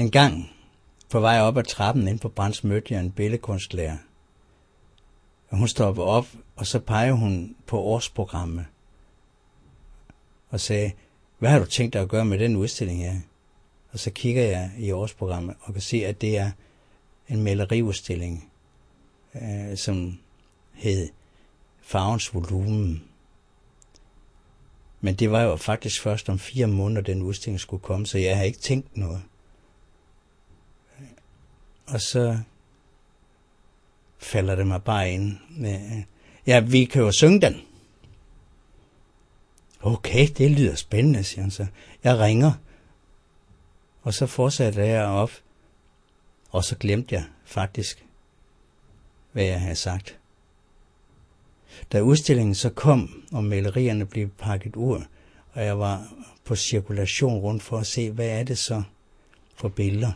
En gang på vej op ad trappen ind på Brands mødte jeg en billedkunstlærer. Hun stoppede op, og så pegede hun på årsprogrammet og sagde, hvad har du tænkt dig at gøre med den udstilling her? Og så kigger jeg i årsprogrammet og kan se, at det er en maleriudstilling, øh, som hed Farvens Volumen. Men det var jo faktisk først om fire måneder, den udstilling skulle komme, så jeg har ikke tænkt noget. Og så falder det mig bare ind. Ja, vi kan jo synge den. Okay, det lyder spændende, siger han så. Jeg ringer. Og så fortsatte jeg op. Og så glemte jeg faktisk, hvad jeg havde sagt. Da udstillingen så kom, og malerierne blev pakket ud, og jeg var på cirkulation rundt for at se, hvad er det så for billeder,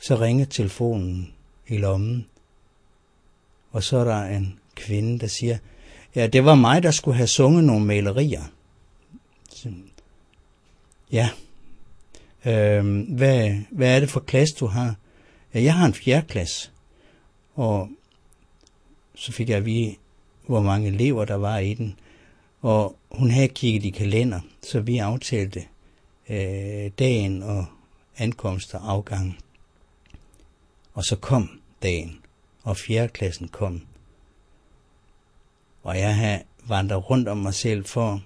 så ringer telefonen i lommen, og så er der en kvinde, der siger, ja, det var mig, der skulle have sunget nogle malerier. Ja, øh, hvad, hvad er det for klasse, du har? Ja, jeg har en fjerde klasse, og så fik jeg at vide, hvor mange elever der var i den. Og hun havde kigget i kalender, så vi aftalte øh, dagen og ankomst og afgang. Og så kom dagen, og fjerdeklassen kom. Og jeg havde vandret rundt om mig selv for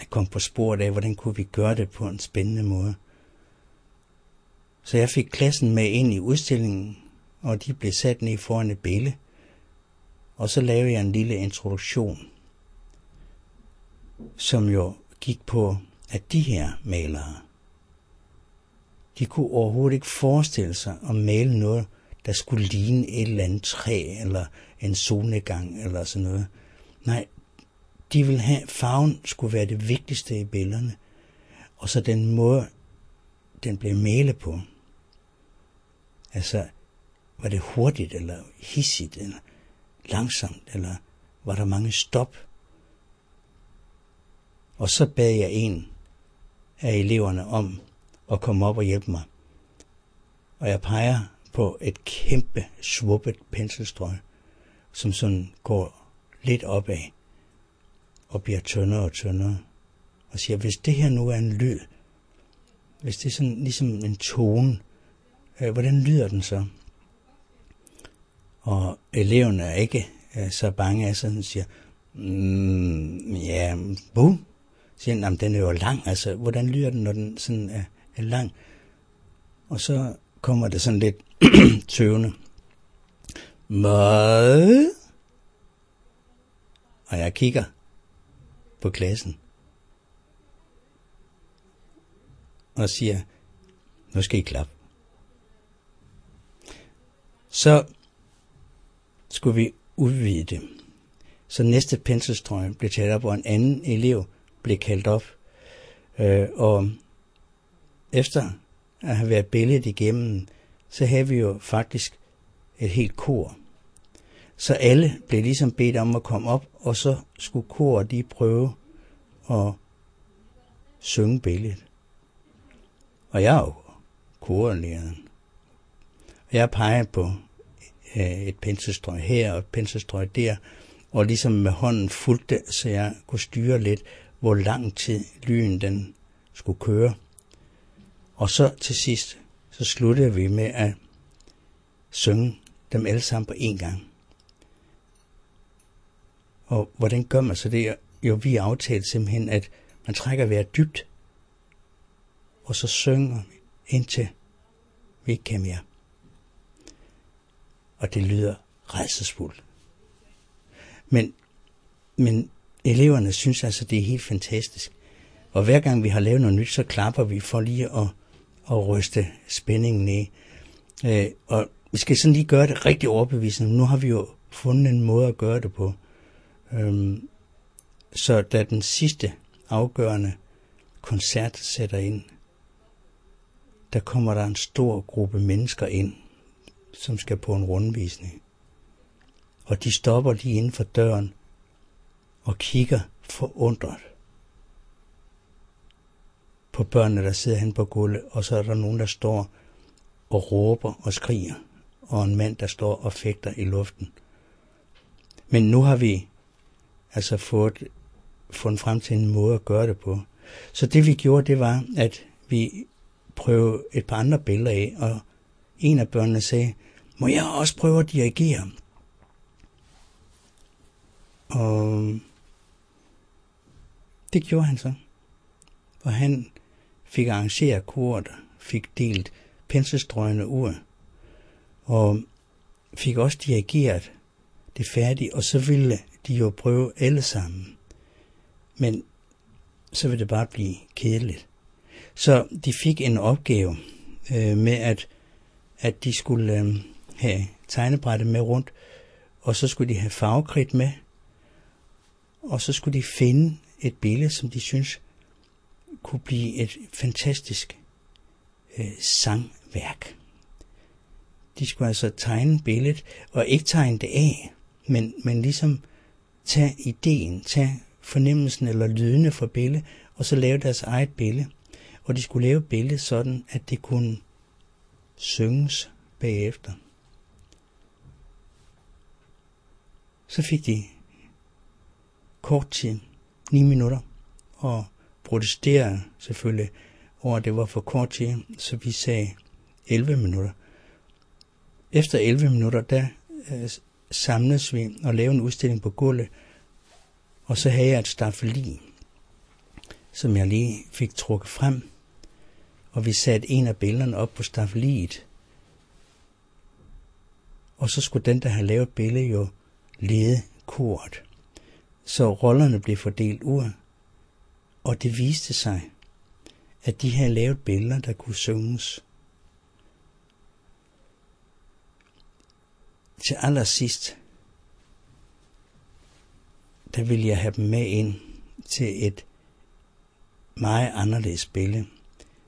at komme på sporet af, hvordan kunne vi gøre det på en spændende måde. Så jeg fik klassen med ind i udstillingen, og de blev sat ned foran et bælle, Og så lavede jeg en lille introduktion, som jo gik på, at de her malere, de kunne overhovedet ikke forestille sig at male noget, der skulle ligne et eller andet træ, eller en solnedgang, eller sådan noget. Nej, de ville have, farven skulle være det vigtigste i billederne, og så den måde, den blev malet på. Altså, var det hurtigt, eller hissigt, eller langsomt, eller var der mange stop? Og så bad jeg en af eleverne om og komme op og hjælpe mig. Og jeg peger på et kæmpe svuppet penselstrøg, som sådan går lidt opad og bliver tyndere og tyndere. Og siger, hvis det her nu er en lyd, hvis det er sådan ligesom en tone, øh, hvordan lyder den så? Og eleverne er ikke øh, så bange af, sådan siger, mm, ja, bu. Siger han, den er jo lang, altså, hvordan lyder den, når den sådan er, er lang? Og så kommer det sådan lidt tøvende. Hvad? Og jeg kigger på klassen og siger, nu skal I klappe. Så skulle vi udvide det. Så næste penselstrøg blev taget op, og en anden elev blev kaldt op. Øh, og efter at have været billedet igennem, så havde vi jo faktisk et helt kor. Så alle blev ligesom bedt om at komme op, og så skulle koret de prøve at synge billedet. Og jeg er jo korlederen. Og jeg peger på øh, et penselstrøg her og et penselstrøg der, og ligesom med hånden fulgte, så jeg kunne styre lidt, hvor lang tid lyden den skulle køre. Og så til sidst, så sluttede vi med at synge dem alle sammen på én gang. Og hvordan gør man så det? Jo, vi aftalte simpelthen, at man trækker vejret dybt, og så synger vi indtil vi ikke kan mere. Og det lyder redselsfuldt. Men, men eleverne synes altså, det er helt fantastisk. Og hver gang vi har lavet noget nyt, så klapper vi for lige at, at ryste spændingen af. Øh, og vi skal sådan lige gøre det rigtig overbevisende. Nu har vi jo fundet en måde at gøre det på. Øhm, så da den sidste afgørende koncert sætter ind, der kommer der en stor gruppe mennesker ind, som skal på en rundvisning. Og de stopper lige inden for døren og kigger forundret på børnene, der sidder hen på gulvet, og så er der nogen, der står og råber og skriger, og en mand, der står og fægter i luften. Men nu har vi altså fået fundet frem til en måde at gøre det på. Så det vi gjorde, det var, at vi prøvede et par andre billeder af, og en af børnene sagde, må jeg også prøve at dirigere? Og det gjorde han så. Og han fik arrangeret kort, fik delt penselstrøgene ud, og fik også dirigeret det færdige, og så ville de jo prøve alle sammen. Men så ville det bare blive kedeligt. Så de fik en opgave øh, med, at, at de skulle øh, have tegnebrættet med rundt, og så skulle de have farvekridt med, og så skulle de finde et billede, som de synes kunne blive et fantastisk øh, sangværk. De skulle altså tegne billedet, og ikke tegne det af, men, men ligesom tage ideen, tage fornemmelsen eller lydene fra billedet, og så lave deres eget billede. Og de skulle lave billedet sådan, at det kunne synges bagefter. Så fik de kort tid, 9 minutter, og protesterede selvfølgelig over, at det var for kort tid, så vi sagde 11 minutter. Efter 11 minutter, der øh, samledes vi og lavede en udstilling på gulvet, og så havde jeg et staffeli, som jeg lige fik trukket frem, og vi satte en af billederne op på staffeliet. Og så skulle den, der havde lavet billedet, jo lede kort. Så rollerne blev fordelt ud, og det viste sig, at de havde lavet billeder, der kunne synges. Til allersidst, der ville jeg have dem med ind til et meget anderledes billede,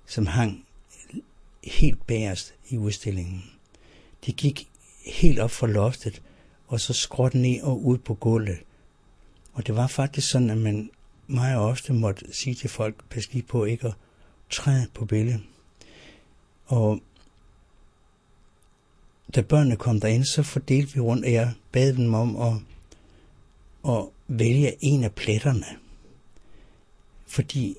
som hang helt bagerst i udstillingen. De gik helt op for loftet, og så skråt ned og ud på gulvet. Og det var faktisk sådan, at man meget ofte måtte sige til folk, pas lige på ikke at træde på billedet. Og da børnene kom derind, så fordelte vi rundt, og jeg bad dem om at, at vælge en af pletterne. Fordi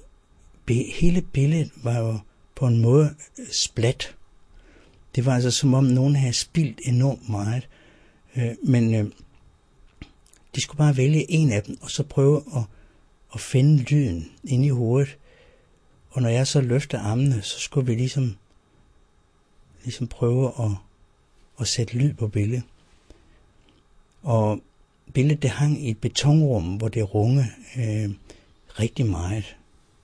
hele billedet var jo på en måde splat. Det var altså som om nogen havde spildt enormt meget. Øh, men øh, de skulle bare vælge en af dem, og så prøve at, at finde lyden inde i hovedet. Og når jeg så løfter armene, så skulle vi ligesom, ligesom prøve at, at sætte lyd på billedet. Og billedet det hang i et betonrum, hvor det runge øh, rigtig meget.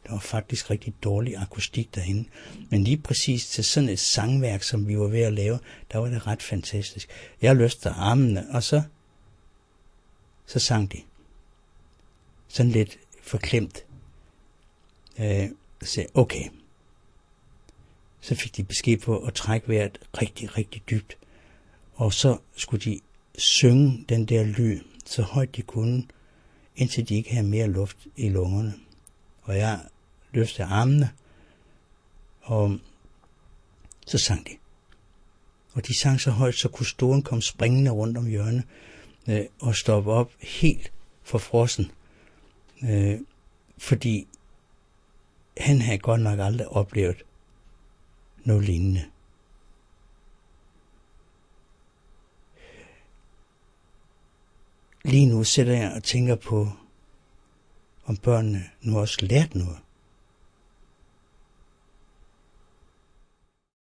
Der var faktisk rigtig dårlig akustik derinde. Men lige præcis til sådan et sangværk, som vi var ved at lave, der var det ret fantastisk. Jeg løftede armene, og så, så sang de. Sådan lidt forklemt. Øh, så okay. Så fik de besked på at trække vejret rigtig, rigtig dybt. Og så skulle de synge den der lyd, så højt de kunne, indtil de ikke havde mere luft i lungerne. Og jeg løftede armene, og så sang de. Og de sang så højt, så kunne stolen komme springende rundt om hjørnet øh, og stoppe op helt for frossen. Øh, fordi han havde godt nok aldrig oplevet noget lignende. Lige nu sidder jeg og tænker på, om børnene nu også lært noget.